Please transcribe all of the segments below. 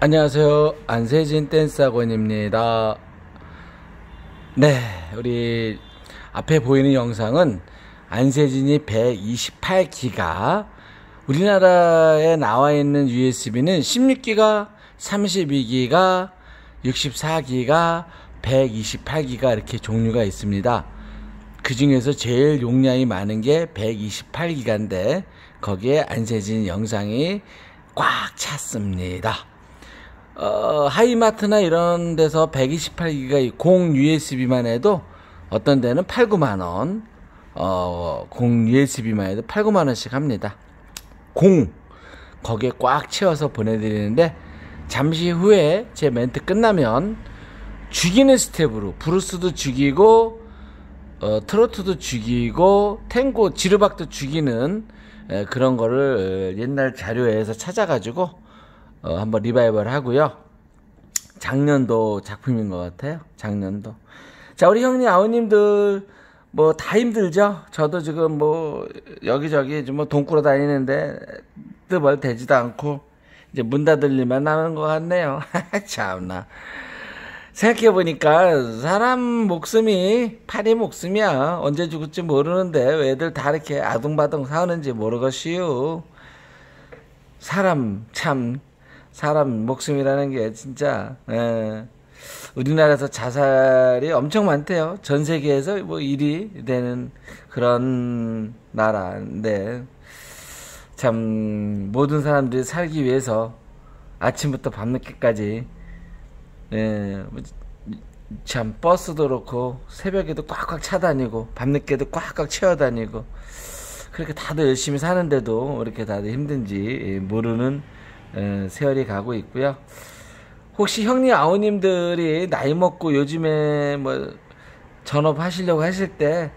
안녕하세요. 안세진 댄스 학원입니다. 네, 우리 앞에 보이는 영상은 안세진이 128기가 우리나라에 나와 있는 USB는 16기가, 32기가, 64기가, 128기가 이렇게 종류가 있습니다. 그 중에서 제일 용량이 많은 게 128기가인데 거기에 안세진 영상이 꽉 찼습니다. 어, 하이마트나 이런 데서 128기가 공 USB만 해도 어떤 데는 8, 9만 원, 어, 공 USB만 해도 8, 9만 원씩 합니다. 공 거기에 꽉 채워서 보내드리는데 잠시 후에 제 멘트 끝나면 죽이는 스텝으로 브루스도 죽이고 어, 트로트도 죽이고 탱고 지르박도 죽이는 에, 그런 거를 옛날 자료에서 찾아가지고 어, 한번 리바이벌 하고요. 작년도 작품인 것 같아요. 작년도. 자, 우리 형님, 아우님들, 뭐, 다 힘들죠? 저도 지금 뭐, 여기저기 좀 뭐, 돈 꾸러 다니는데, 뜨벌 되지도 않고, 이제 문 닫을 일만 남은 것 같네요. 참나. 생각해보니까, 사람 목숨이 파리 목숨이야. 언제 죽을지 모르는데, 왜 애들 다 이렇게 아둥바둥 사는지 모르겠시요. 사람, 참, 사람 목숨이라는 게 진짜 예. 우리나라에서 자살이 엄청 많대요. 전 세계에서 뭐 1위 되는 그런 나라인데 참 모든 사람들이 살기 위해서 아침부터 밤늦게까지 예, 참 버스도 그렇고 새벽에도 꽉꽉 차다니고 밤늦게도 꽉꽉 채워다니고 그렇게 다들 열심히 사는데도 이렇게 다들 힘든지 모르는 세월이 가고 있고요. 혹시 형님 아우님들이 나이 먹고 요즘에 뭐 전업 하시려고 하실 때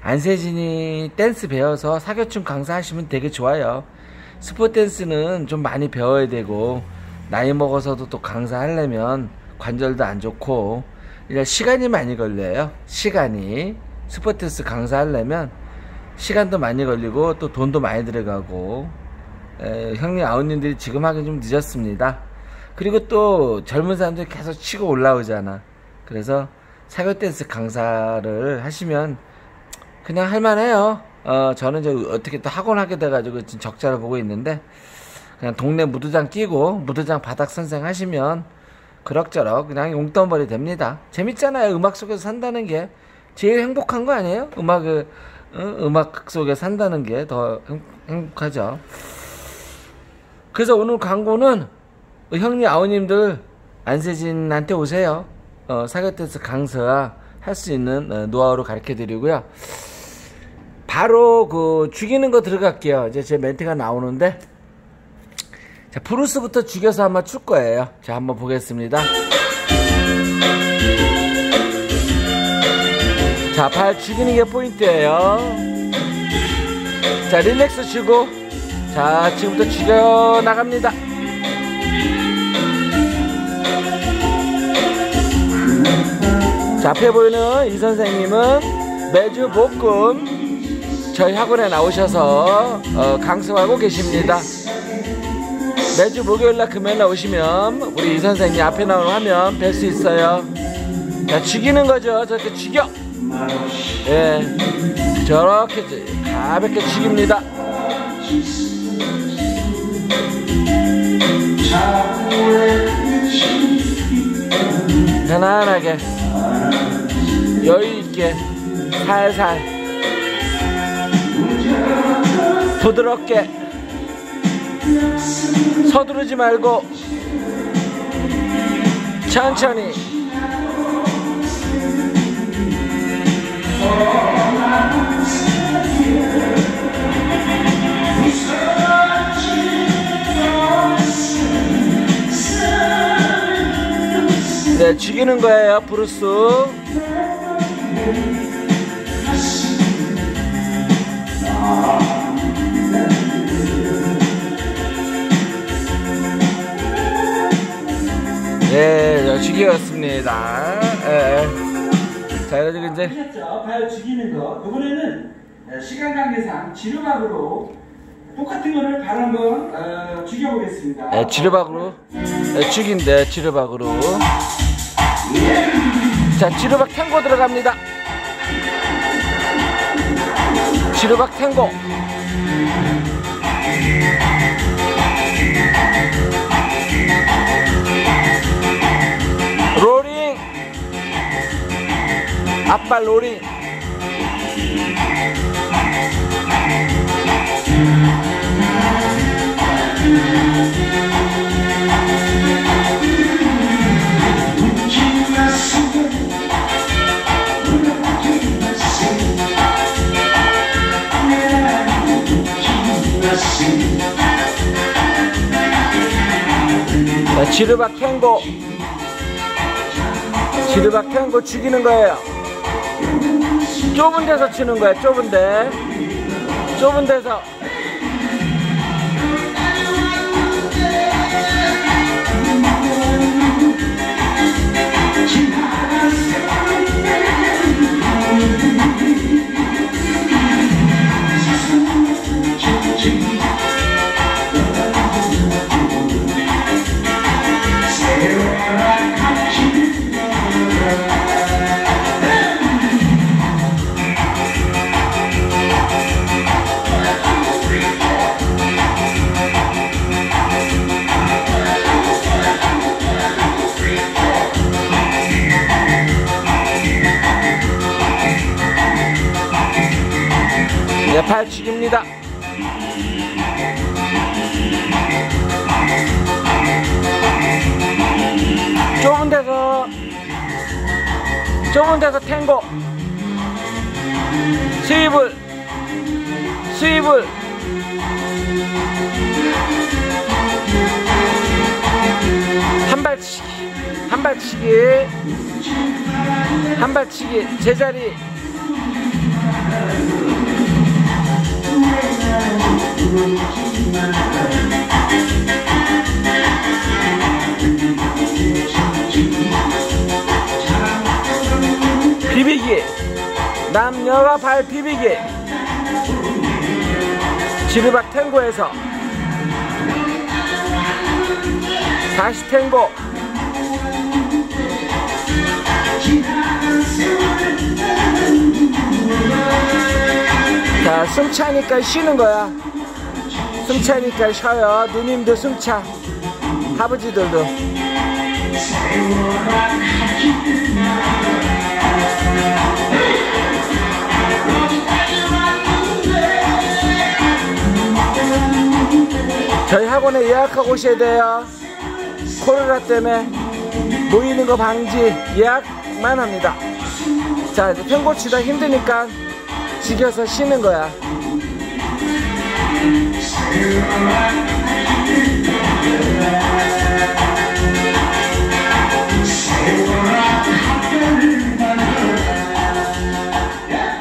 안세진이 댄스 배워서 사교춤 강사하시면 되게 좋아요. 스포 댄스는 좀 많이 배워야 되고 나이 먹어서도 또 강사하려면 관절도 안 좋고 시간이 많이 걸려요. 시간이 스포 댄스 강사하려면 시간도 많이 걸리고 또 돈도 많이 들어가고 에, 형님 아우님들이 지금 하기 좀 늦었습니다. 그리고 또 젊은 사람들이 계속 치고 올라오잖아. 그래서 사교 댄스 강사를 하시면 그냥 할만해요. 어, 저는 이제 어떻게 또 학원 하게 돼가지고 지금 적자를 보고 있는데 그냥 동네 무도장 끼고 무도장 바닥 선생 하시면 그럭저럭 그냥 용돈벌이 됩니다. 재밌잖아요. 음악 속에서 산다는 게 제일 행복한 거 아니에요? 음악을 어? 음악 속에 산다는 게 더 행복하죠. 그래서 오늘 광고는 형님 아우님들 안세진한테 오세요. 어, 사교댄스 강사 할 수 있는 어, 노하우를 가르쳐 드리고요. 바로 그 죽이는 거 들어갈게요. 이제 제 멘트가 나오는데 자, 브루스부터 죽여서 한번 출 거예요. 자, 한번 보겠습니다. 자, 발 죽이는 게 포인트예요. 자, 릴렉스 주고 자, 지금부터 죽여 나갑니다. 자, 앞에 보이는 이 선생님은 매주 볶음 저희 학원에 나오셔서 어, 강습하고 계십니다. 매주 목요일날 금요일날 오시면 우리 이 선생님 앞에 나오는 화면 뵐 수 있어요. 자, 죽이는 거죠. 저렇게 죽여. 예. 저렇게 가볍게 죽입니다. 편안하게 여유있게 살살 부드럽게 서두르지 말고 천천히 네, 죽이는 거예요, 브루스. 네, 죽이었습니다. 예. 자, 그래서 이제. 발 죽이는 거. 이번에는 시간 관계상 지루박으로 똑같은 거를 발 한번 어, 죽여보겠습니다. 네, 지르박으로. 네, 죽인데, 지르박으로. 자, 지르박 탱고 들어갑니다. 지르박 탱고. 로링. 앞발 로링. 지르박 탱고. 지르박 탱고 죽이는 거예요. 좁은 데서 치는 거예요, 좁은 데. 좁은 데서. 발치기입니다. 좁은 데서 좁은 데서 탱고. 스윕을 스윕을. 한 발치기 한 발치기. 한 발치기 제자리 비비기 남녀가 발 비비기 지르박 탱고에서 다시 탱고 자 숨 차니까 쉬는 거야. 숨 차니까 쉬어요. 누님도 숨 차. 아버지들도. 저희 학원에 예약하고 오셔야 돼요. 코로나 때문에 모이는 거 방지 예약만 합니다. 자 이제 탱고 치다 힘드니까 지겨서 쉬는 거야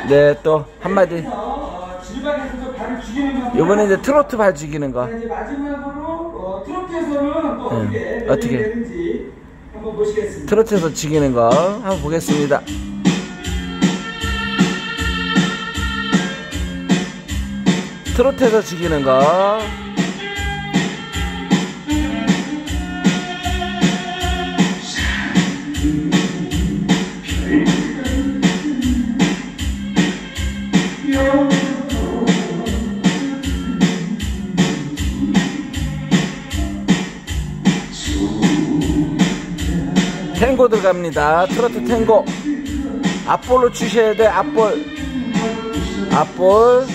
네 또 한마디. 요번에 이제 트로트 발 죽이는 거 이제 마지막으로 어, 트로트에서는 또 어떻게 네, 어떻게? 보시겠습니다. 트로트에서 죽이는 거 한번 보겠습니다 트로트에서 죽이는 거 탱고 들어갑니다. 트로트 탱고. 앞볼로 주셔야 돼. 앞볼. 앞볼.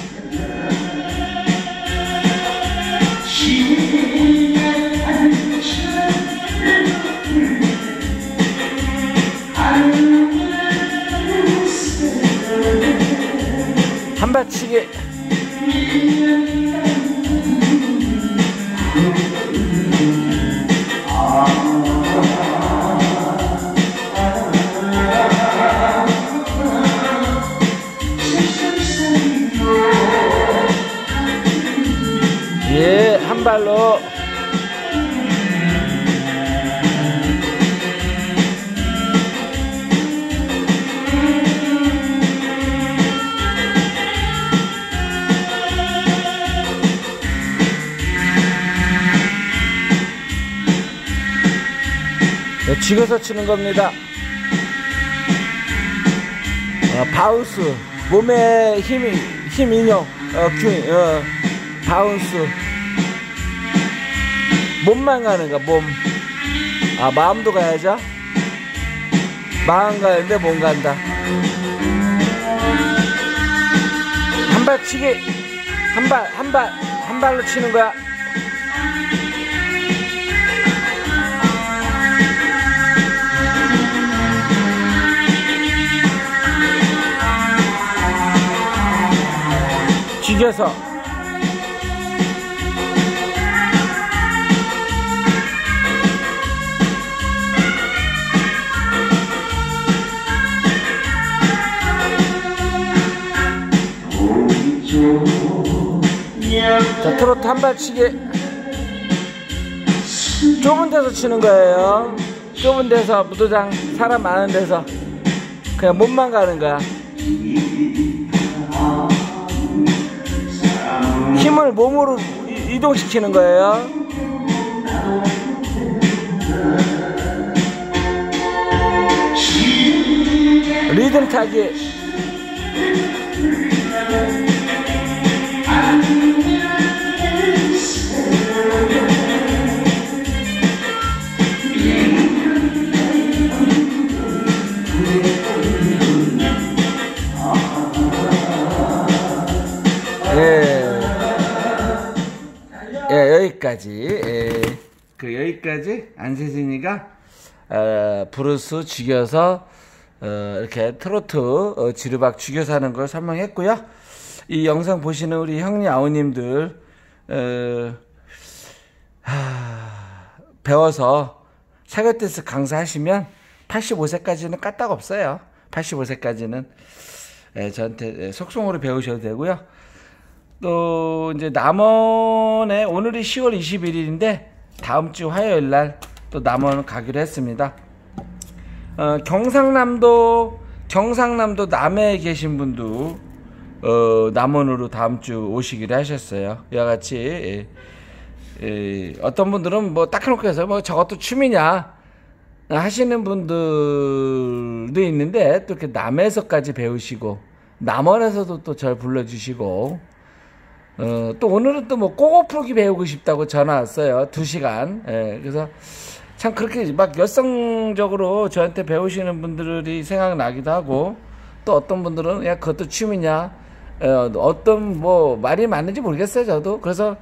한발치기. 예, 한 발로. 네, 쥐겨서 치는 겁니다. 어, 바운스 몸에 힘이 힘 인형 어, 균, 어, 바운스 몸만 가는 거야 몸. 아 마음도 가야죠. 마음 가는데 몸 간다. 한 발 치기 한 발 한 발 한 발로 치는 거야. 죽여서. 자 트로트 한 발 치기. 좁은 데서 치는 거예요. 좁은 데서 무도장 사람 많은 데서. 그냥 몸만 가는 거야 힘을 몸으로 이- 이동시키는 거예요? 리듬 타기 여기까지. 예, 그 여기까지 안세진이가 어, 브루스 죽여서 어, 이렇게 트로트 어, 지르박 죽여서 하는 걸 설명했고요. 이 영상 보시는 우리 형님 아우님들 어, 하, 배워서 사교 댄스 강사하시면 85세까지는 까딱 없어요. 85세까지는 예, 저한테 속성으로 배우셔도 되고요. 또 이제 남원에 오늘이 10월 21일인데 다음 주 화요일 날 또 남원 가기로 했습니다. 어, 경상남도 경상남도 남해에 계신 분도 어, 남원으로 다음 주 오시기로 하셨어요. 이와 같이 예, 예, 어떤 분들은 뭐 딱 해놓고 해서 뭐 저것도 춤이냐 하시는 분들도 있는데 또 이렇게 남해에서까지 배우시고 남원에서도 또 절 불러주시고 어, 또 오늘은 또 뭐 꼬고 풀기 배우고 싶다고 전화 왔어요. 두 시간. 예, 그래서 참 그렇게 막 열성적으로 저한테 배우시는 분들이 생각나기도 하고 또 어떤 분들은 야 그것도 춤이냐 어, 어떤 뭐 말이 맞는지 모르겠어요 저도 그래서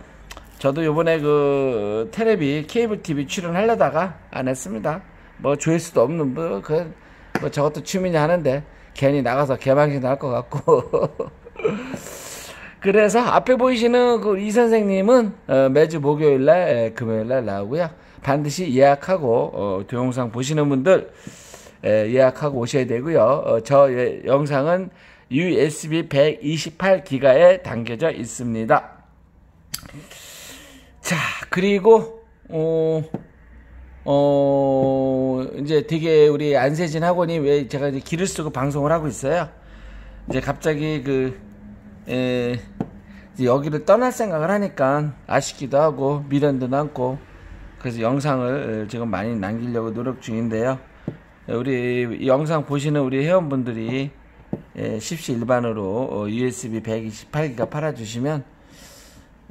저도 요번에 그 테레비 케이블 TV 출연하려다가 안 했습니다 뭐 조회수도 없는 뭐, 그, 뭐 저것도 춤이냐 하는데 괜히 나가서 개망신 날 것 같고 그래서 앞에 보이시는 그 이 선생님은 어, 매주 목요일 날, 에, 금요일 날 나오고요. 반드시 예약하고 어, 동영상 보시는 분들 에, 예약하고 오셔야 되고요. 어, 저 예, 영상은 USB 128기가에 담겨져 있습니다. 자, 그리고 어, 어, 이제 되게 우리 안세진 학원이 왜 제가 이제 길을 쓰고 방송을 하고 있어요. 이제 갑자기 그 에, 이제 여기를 떠날 생각을 하니까 아쉽기도 하고 미련도 남고 그래서 영상을 지금 많이 남기려고 노력 중인데요. 우리 이 영상 보시는 우리 회원분들이 예, 십시 일반으로 어, USB 128기가 팔아주시면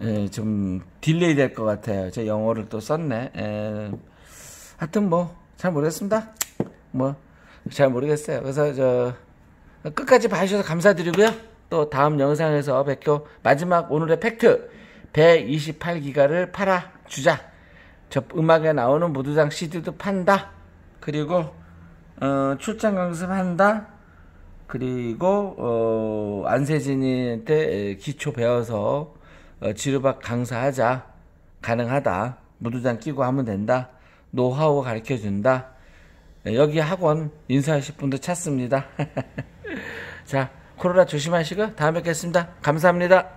예, 좀 delay 될 것 같아요. 제가 영어를 또 썼네. 예, 하여튼 뭐 잘 모르겠습니다. 뭐 잘 모르겠어요. 그래서 저 끝까지 봐주셔서 감사드리고요. 또 다음 영상에서 뵙고 마지막 오늘의 팩트 128기가를 팔아 주자. 저 음악에 나오는 무도장 CD도 판다. 그리고 어, 출장 강습한다. 그리고 어, 안세진이한테 기초 배워서 어, 지르박 강사하자. 가능하다. 무두장 끼고 하면 된다. 노하우 가르쳐 준다. 여기 학원 인사하실 분도 찾습니다. 자, 코로나 조심하시고 다음에 뵙겠습니다. 감사합니다.